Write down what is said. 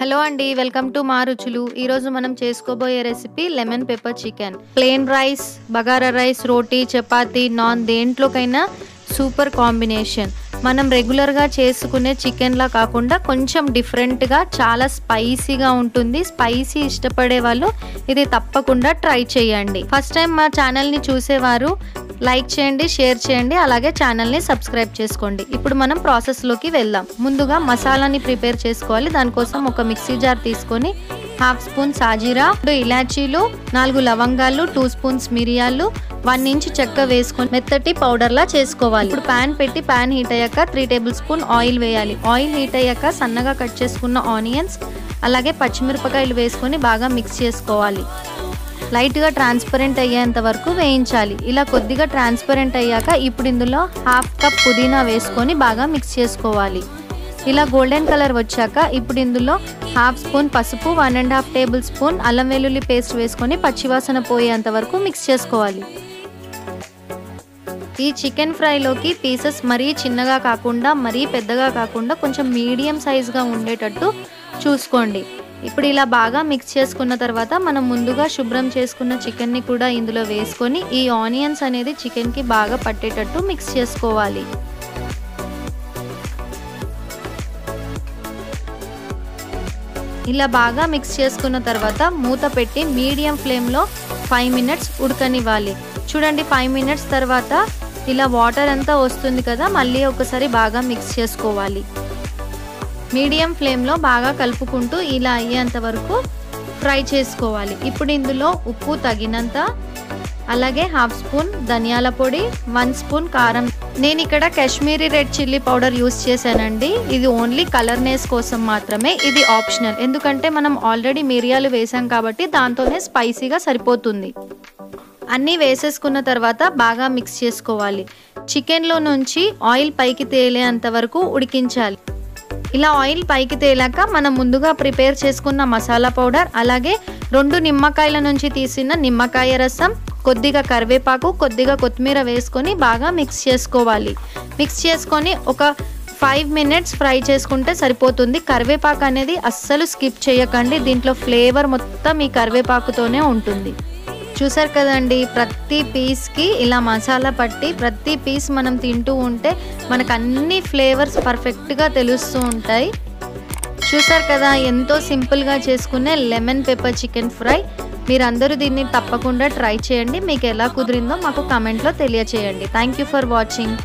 Hello అండి welcome to మా రుచులు. ఈరోజు మనం చేసుకోబోయే recipe lemon pepper chicken. Plain rice bagara rice రోటీ చపాతీ నాన్ దేంట్లోకైనా సూపర్ కాంబినేషన్. మనం రెగ్యులర్గా చేసుకునే చికెన్లా కాకుండా కొంచెం డిఫరెంట్గా చాలా స్పైసీగా ఉంటుంది. స్పైసీ ఇష్టపడే వాళ్ళు ఇది తప్పకుండా ట్రై చేయండి. ఫస్ట్ టైం మా ఛానల్ని చూసేవారు లైక్ చేయండి షేర్ చేయండి అలాగే ఛానల్ని సబ్స్క్రైబ్ చేసుకోండి. ఇప్పుడు మనం ప్రాసెస్లోకి వెళ్దాం. ముందుగా మసాలాని ప్రిపేర్ చేసుకోవాలి. దానికోసం ఒక మిక్సీ జార్ తీసుకొని హాఫ్ స్పూన్ సాజీరా రెండు ఇలాచీలు నాలుగు లవంగాలు టూ స్పూన్స్ మిరియాలు వన్ ఇంచ్ చెక్క వేసుకొని మెత్తటి పౌడర్లా చేసుకోవాలి. ఇప్పుడు ప్యాన్ పెట్టి ప్యాన్ హీట్ అయ్యాక త్రీ టేబుల్ స్పూన్ ఆయిల్ వేయాలి. ఆయిల్ హీట్ అయ్యాక సన్నగా కట్ చేసుకున్న ఆనియన్స్ అలాగే పచ్చిమిరపకాయలు వేసుకొని బాగా మిక్స్ చేసుకోవాలి. లైట్గా ట్రాన్స్పరెంట్ అయ్యేంత వరకు వేయించాలి. ఇలా కొద్దిగా ట్రాన్స్పరెంట్ అయ్యాక ఇప్పుడు ఇందులో హాఫ్ కప్ పుదీనా వేసుకొని బాగా మిక్స్ చేసుకోవాలి. ఇలా గోల్డెన్ కలర్ వచ్చాక ఇప్పుడు ఇందులో హాఫ్ స్పూన్ పసుపు one and half tablespoon అల్లం వెల్లుల్లి పేస్ట్ వేసుకొని పచ్చివాసన పోయేంత వరకు మిక్స్ చేసుకోవాలి. ఈ చికెన్ ఫ్రైలోకి పీసెస్ మరీ చిన్నగా కాకుండా మరీ పెద్దగా కాకుండా కొంచెం మీడియం సైజ్గా ఉండేటట్టు చూసుకోండి. ఇప్పుడు ఇలా బాగా మిక్స్ చేసుకున్న తర్వాత మనం ముందుగా శుభ్రం చేసుకున్న చికెన్ని కూడా ఇందులో వేసుకొని ఈ ఆనియన్స్ అనేది చికెన్కి బాగా పట్టేటట్టు మిక్స్ చేసుకోవాలి. ఇలా బాగా మిక్స్ చేసుకున్న తర్వాత మూత పెట్టి మీడియం ఫ్లేమ్లో ఫైవ్ మినిట్స్ ఉడకనివ్వాలి. చూడండి ఫైవ్ మినిట్స్ తర్వాత ఇలా వాటర్ అంతా వస్తుంది కదా మళ్ళీ ఒకసారి బాగా మిక్స్ చేసుకోవాలి. మీడియం ఫ్లేమ్లో బాగా కలుపుకుంటూ ఇలా అయ్యేంత వరకు ఫ్రై చేసుకోవాలి. ఇప్పుడు ఇందులో ఉప్పు తగినంత అలాగే హాఫ్ స్పూన్ ధనియాల పొడి వన్ స్పూన్ కారం. నేను ఇక్కడ Kashmiri red chilli powder use చేశానండి. ఇది ఓన్లీ కలర్నెస్ కోసం మాత్రమే ఇది ఆప్షనల్. ఎందుకంటే మనం ఆల్రెడీ మిరియాలు వేసాం కాబట్టి దాంతోనే స్పైసీగా సరిపోతుంది. అన్నీ వేసేసుకున్న తర్వాత బాగా మిక్స్ చేసుకోవాలి. చికెన్లో నుంచి ఆయిల్ పైకి తేలేంత వరకు ఉడికించాలి. ఇలా ఆయిల్ పైకి తేలాక మనం ముందుగా ప్రిపేర్ చేసుకున్న మసాలా పౌడర్ అలాగే రెండు నిమ్మకాయల నుంచి తీసిన నిమ్మకాయ రసం కొద్దిగా కరివేపాకు కొద్దిగా కొత్తిమీర వేసుకొని బాగా మిక్స్ చేసుకోవాలి. మిక్స్ చేసుకొని ఒక ఫైవ్ మినిట్స్ ఫ్రై చేసుకుంటే సరిపోతుంది. కరివేపాకు అనేది అస్సలు స్కిప్ చేయకండి. దీంట్లో ఫ్లేవర్ మొత్తం ఈ కరివేపాకుతోనే ఉంటుంది. చూసారు కదండి ప్రతి పీస్కి ఇలా మసాలా పట్టి ప్రతి పీస్ మనం తింటూ ఉంటే మనకు అన్ని ఫ్లేవర్స్ పర్ఫెక్ట్గా తెలుస్తూ ఉంటాయి. చూసారు కదా ఎంతో సింపుల్గా చేసుకునే లెమన్ పెప్పర్ చికెన్ ఫ్రై. మీరందరూ దీన్ని తప్పకుండా ట్రై చేయండి. మీకు ఎలా కుదిరిందో మాకు కామెంట్లో తెలియచేయండి. Thank you for watching.